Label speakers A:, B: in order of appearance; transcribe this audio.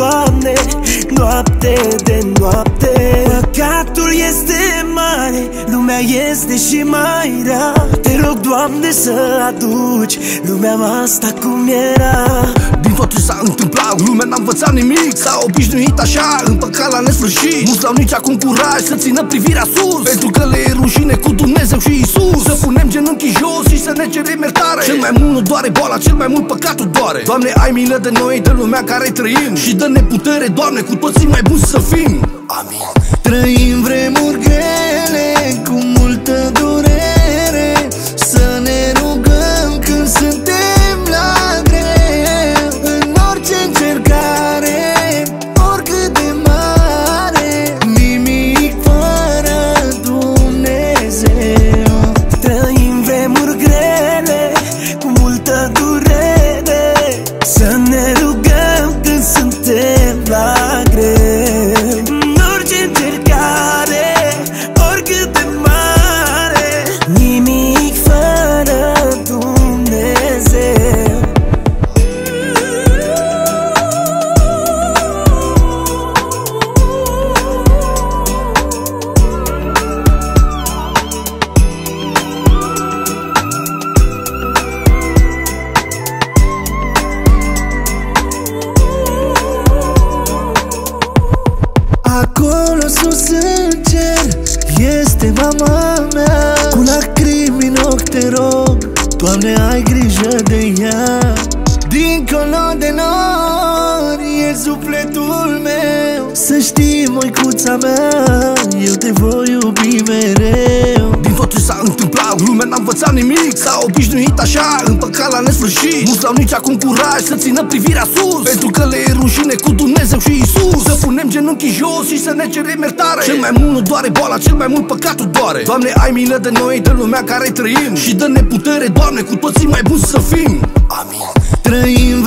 A: Doamne Noapte de noapte. Păcatul este mare Lumea este și mai rea. Te rog, Doamne, să aduci Lumea asta cum era.
B: Din tot ce s-a întâmplat, lumea n-a învățat nimic. S-a obișnuit așa, în păcat la nesfârșit. Mulți n-au nici acum curaj să țină privirea sus. Pentru că le e rușine cu Dumnezeu și Isus Să punem genunchii jos și să ne cerem iertare. Cel mai mult nu doare boala, cel mai mult păcatul doare. Doamne, ai milă de noi, de lumea care trăim. Și dă-ne putere, Doamne, cu toții mai buni să fim
A: sufletul meu. Să știi, măicuța mea Eu te voi iubi mereu.
B: Din tot ce s-a întâmplat, lumea n-a învățat nimic. S-a obișnuit așa, în păcat la nesfârșit. Mulți n-au nici acum curaj să țină privirea sus. Pentru că le e rușine cu Dumnezeu și Isus Să punem genunchii jos și să ne cerem iertare. Cel mai mult nu doare boala, cel mai mult păcatul doare. Doamne, ai milă de noi, de lumea care trăim. Și dă-ne putere, Doamne, cu toții mai buni să fim. Amin.
A: Trăim